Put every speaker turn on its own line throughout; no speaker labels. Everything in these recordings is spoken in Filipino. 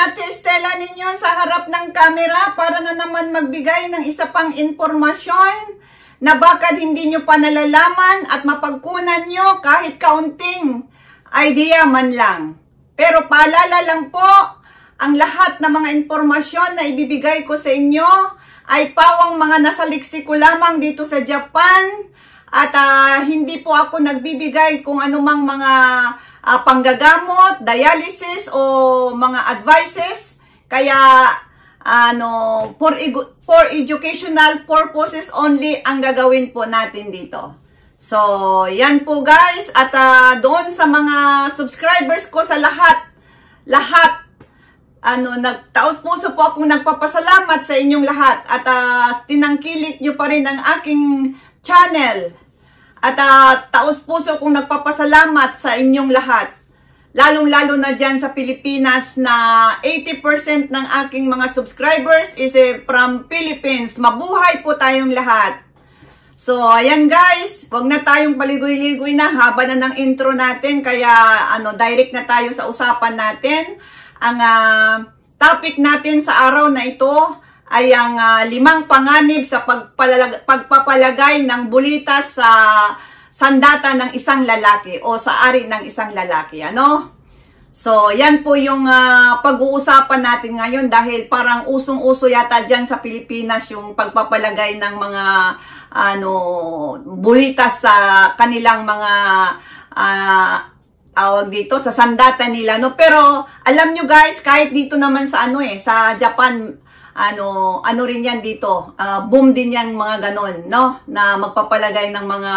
Ate Estela ninyo sa harap ng kamera para na naman magbigay ng isa pang informasyon na bakit hindi nyo pa nalalaman at mapagkunan nyo kahit kaunting idea man lang. Pero paalala lang po, ang lahat ng mga informasyon na ibibigay ko sa inyo ay pawang mga nasa liksi ko lamang dito sa Japan at uh, hindi po ako nagbibigay kung anumang mga uh, panggagamot, dialysis o mga advices. Kaya ano for for educational purposes only ang gagawin po natin dito. So, yan po guys at uh, doon sa mga subscribers ko sa lahat lahat ano nagtaos puso po akong nagpapasalamat sa inyong lahat at uh, tinangkilik niyo pa rin ang aking channel. At uh, taos puso kong nagpapasalamat sa inyong lahat. Lalong-lalo na dyan sa Pilipinas na 80% ng aking mga subscribers is uh, from Philippines. Mabuhay po tayong lahat. So, ayan guys, wag na tayong paligoy-ligoy na, haba na ng intro natin, kaya ano, direct na tayo sa usapan natin. Ang uh, topic natin sa araw na ito ay ang uh, limang panganib sa pagpalag pagpapalagay ng bulitas sa sandata ng isang lalaki o sa ari ng isang lalaki. Ano? So, yan po yung uh, pag-uusapan natin ngayon dahil parang usong-uso yata dyan sa Pilipinas yung pagpapalagay ng mga ano bulitas sa kanilang mga uh, awag dito sa sandata nila no pero alam nyo guys kahit dito naman sa ano eh sa Japan ano, ano rin yan dito. Uh, boom din yan mga ganon, no? Na magpapalagay ng mga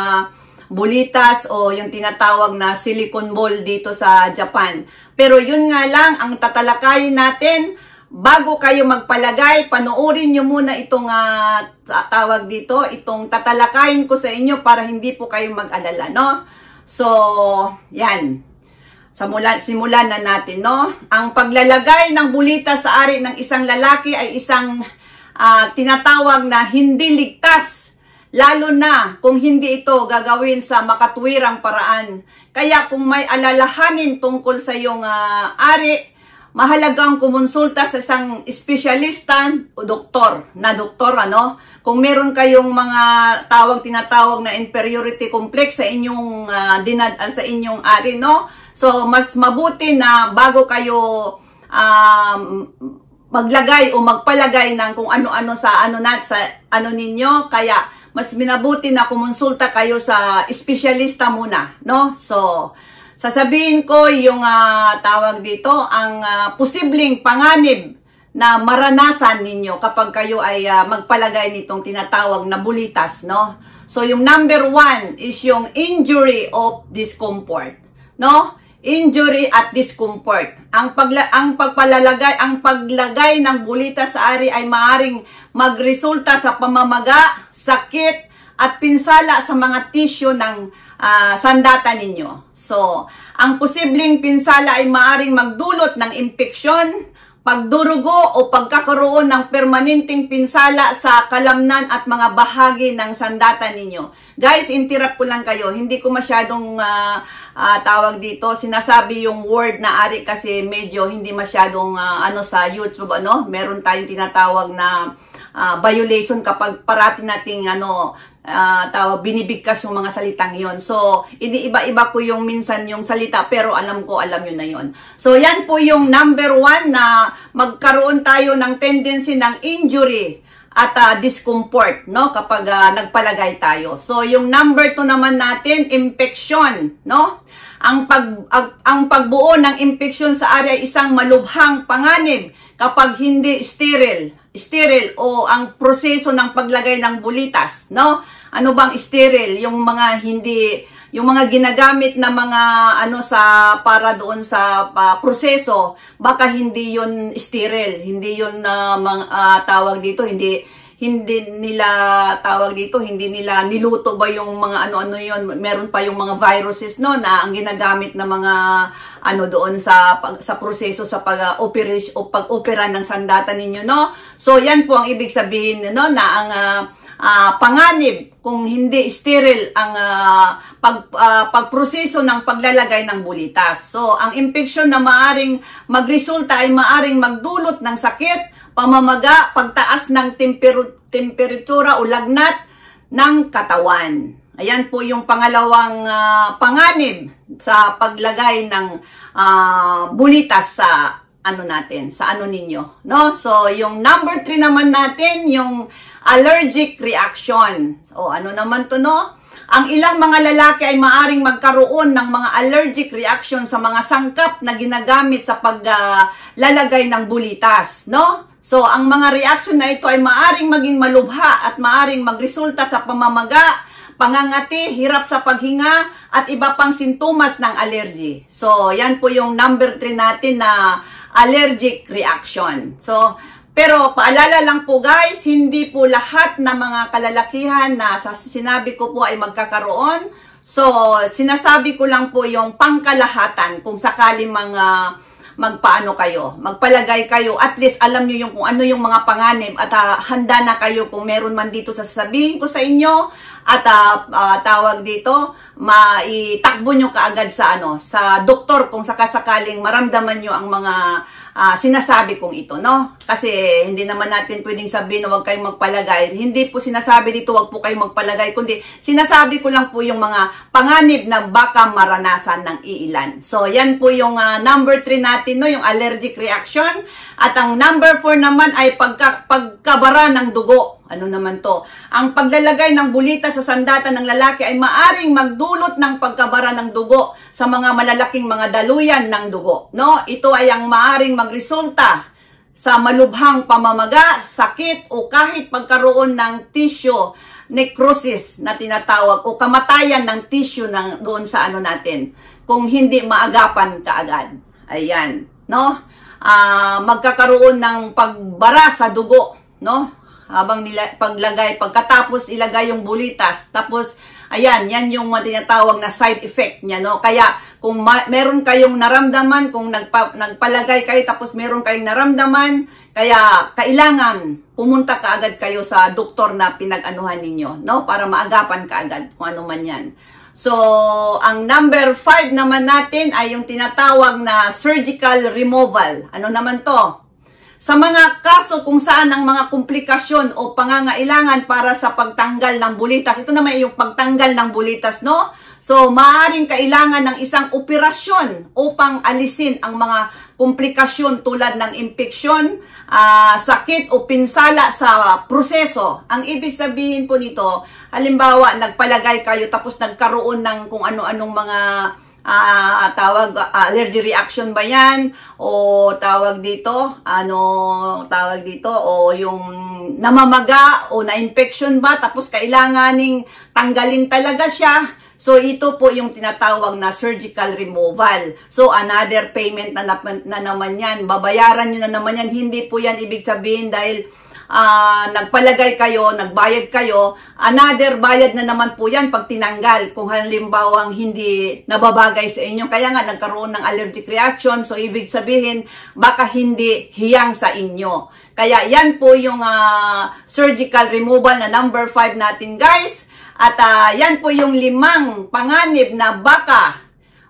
bulitas o yung tinatawag na silicone ball dito sa Japan. Pero yun nga lang, ang tatalakayin natin, bago kayo magpalagay, panoorin nyo muna itong uh, tawag dito, itong tatalakayin ko sa inyo para hindi po kayo mag-alala, no? So, yan. Simulan, simulan na natin, no? Ang paglalagay ng bulita sa ari ng isang lalaki ay isang uh, tinatawag na hindi ligtas, lalo na kung hindi ito gagawin sa makatwirang paraan. Kaya kung may alalahanin tungkol sa iyong uh, ari, mahalagang kumonsulta sa isang espesyalista o doktor, na doktor, ano? Kung meron kayong mga tawag, tinatawag na inferiority complex sa inyong, uh, dinad, uh, sa inyong ari, no? So, mas mabuti na bago kayo um, maglagay o magpalagay ng kung ano-ano sa ano nat sa ano ninyo, kaya mas minabuti na kumonsulta kayo sa espesyalista muna, no? So, sasabihin ko yung uh, tawag dito, ang uh, posibleng panganib na maranasan ninyo kapag kayo ay uh, magpalagay nitong tinatawag na bulitas, no? So, yung number one is yung injury of discomfort, no? Injury at discomfort. Ang pagla ang pagpalalagay, ang paglagay ng bulita sa ari ay maaring magresulta sa pamamaga, sakit at pinsala sa mga tissue ng uh, sandata ninyo. So, ang posibleng pinsala ay maaring magdulot ng impeksyon, pagdurugo o pagkakaroon ng permanenteng pinsala sa kalamnan at mga bahagi ng sandata ninyo. Guys, interrupt ko lang kayo. Hindi ko masyadong uh, uh, tawag dito. Sinasabi yung word na ari kasi medyo hindi masyadong uh, ano sa YouTube ano. Meron tayong tinatawag na uh, violation kapag parati nating ano uh, tawag, binibigkas yung mga salitang yon. So, iniiba-iba ko yung minsan yung salita, pero alam ko, alam nyo na yon. So, yan po yung number one na magkaroon tayo ng tendency ng injury at uh, discomfort, no? Kapag uh, nagpalagay tayo. So, yung number two naman natin, infection, no? Ang, pag, ag, ang pagbuo ng infection sa area isang malubhang panganib kapag hindi sterile sterile o ang proseso ng paglagay ng bulitas, no? Ano bang sterile? Yung mga hindi yung mga ginagamit na mga ano sa para doon sa uh, proseso, baka hindi 'yon sterile, hindi 'yon na uh, uh, tawag dito, hindi hindi nila tawag dito, hindi nila niluto ba yung mga ano-ano yon meron pa yung mga viruses no na ang ginagamit na mga ano doon sa sa proseso sa pag-operation o pag-opera ng sandata ninyo no. So yan po ang ibig sabihin no na ang uh, uh, panganib kung hindi sterile ang uh, pag, uh, pagproseso ng paglalagay ng bulitas. So, ang infection na maaring magresulta ay maaring magdulot ng sakit, pamamaga, pagtaas ng temper- temperatura o lagnat ng katawan. Ayan po yung pangalawang uh, panganib sa paglagay ng uh, bulitas sa ano natin, sa ano ninyo, no? So, yung number 3 naman natin, yung allergic reaction. So, ano naman to, no? Ang ilang mga lalaki ay maaring magkaroon ng mga allergic reaction sa mga sangkap na ginagamit sa paglalagay uh, ng bulitas, no? So, ang mga reaction na ito ay maaring maging malubha at maaring magresulta sa pamamaga, pangangati, hirap sa paghinga, at iba pang sintomas ng allergy. So, yan po yung number 3 natin na allergic reaction. So, pero paalala lang po guys, hindi po lahat ng mga kalalakihan na sa sinabi ko po ay magkakaroon. So, sinasabi ko lang po yung pangkalahatan kung sakali mga magpaano kayo, magpalagay kayo, at least alam nyo yung kung ano yung mga panganib. At uh, handa na kayo kung meron man dito sa sasabihin ko sa inyo. At uh, uh, tawag dito, maitakbo nyo kaagad sa ano, sa doktor kung sakasakaling maramdaman nyo ang mga uh, sinasabi kong ito, no? Kasi hindi naman natin pwedeng sabihin na huwag kayong magpalagay. Hindi po sinasabi dito huwag po kayong magpalagay, kundi sinasabi ko lang po yung mga panganib na baka maranasan ng iilan. So, yan po yung uh, number 3 natin, no? Yung allergic reaction. At ang number 4 naman ay pagka, pagkabara ng dugo. Ano naman to? Ang paglalagay ng bulita sa sandata ng lalaki ay maaring magdulot ng pagkabara ng dugo sa mga malalaking mga daluyan ng dugo. No? Ito ay ang maaring magresulta sa malubhang pamamaga, sakit o kahit pagkaroon ng tissue necrosis na tinatawag o kamatayan ng tissue ng doon sa ano natin kung hindi maagapan kaagad. Ayan, no? Uh, magkakaroon ng pagbara sa dugo, no? Habang nila, paglagay, pagkatapos ilagay yung bulitas, tapos, ayan, yan yung tinatawag na side effect niya, no? Kaya, kung meron kayong naramdaman, kung nagpa- nagpalagay kayo, tapos meron kayong naramdaman, kaya kailangan pumunta kaagad kayo sa doktor na pinag-anuhan ninyo, no? Para maagapan kaagad kung ano man yan. So, ang number 5 naman natin ay yung tinatawag na surgical removal. Ano naman to? Sa mga kaso kung saan ang mga komplikasyon o pangangailangan para sa pagtanggal ng bulitas, ito naman yung pagtanggal ng bulitas, no? So, maaaring kailangan ng isang operasyon upang alisin ang mga komplikasyon tulad ng impeksyon, uh, sakit o pinsala sa proseso. Ang ibig sabihin po nito, halimbawa, nagpalagay kayo tapos nagkaroon ng kung ano-anong mga uh, tawag uh, allergy reaction ba yan o tawag dito ano tawag dito o yung namamaga o na-infection ba tapos kailanganing tanggalin talaga siya So, ito po yung tinatawag na surgical removal. So, another payment na, na, na naman yan. Babayaran nyo na naman yan. Hindi po yan ibig sabihin dahil uh, nagpalagay kayo, nagbayad kayo, another bayad na naman po yan pag tinanggal kung halimbawa hindi nababagay sa inyo. Kaya nga nagkaroon ng allergic reaction, so ibig sabihin baka hindi hiyang sa inyo. Kaya yan po yung uh, surgical removal na number 5 natin guys. At uh, yan po yung limang panganib na baka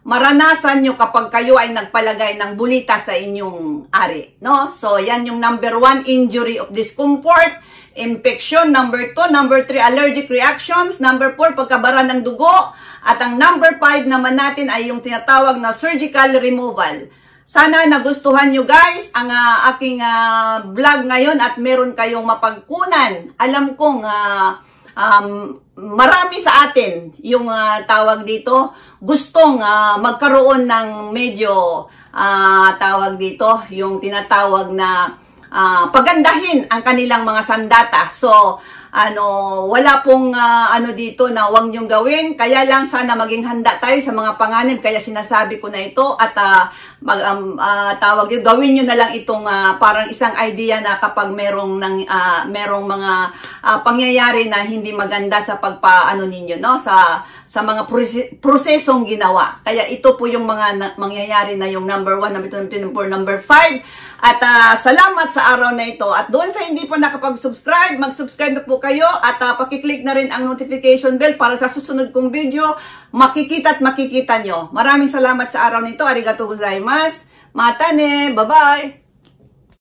maranasan nyo kapag kayo ay nagpalagay ng bulita sa inyong ari. No? So, yan yung number one, injury of discomfort, infection, number two, number three, allergic reactions, number four, pagkabara ng dugo, at ang number five naman natin ay yung tinatawag na surgical removal. Sana nagustuhan nyo guys ang uh, aking uh, vlog ngayon at meron kayong mapagkunan. Alam kong uh, um, marami sa atin yung uh, tawag dito gustong uh, magkaroon ng medyo uh, tawag dito yung tinatawag na uh, pagandahin ang kanilang mga sandata. So ano, wala pong uh, ano dito na wag niyong gawin. Kaya lang sana maging handa tayo sa mga panganib. Kaya sinasabi ko na ito at uh, mag, um, uh, tawag yun, gawin niyo na lang itong uh, parang isang idea na kapag merong ng uh, merong mga uh, pangyayari na hindi maganda sa pagpaano ninyo no sa sa mga prose- prosesong ginawa. Kaya ito po yung mga na- mangyayari na yung number 1, number 2, number 3, number 5. At ah, salamat sa araw na ito. At doon sa hindi pa nakapag-subscribe, mag-subscribe na po kayo at uh, pakiclick na rin ang notification bell para sa susunod kong video, makikita at makikita nyo. Maraming salamat sa araw nito. Arigato gozaimasu. Matane. Bye-bye.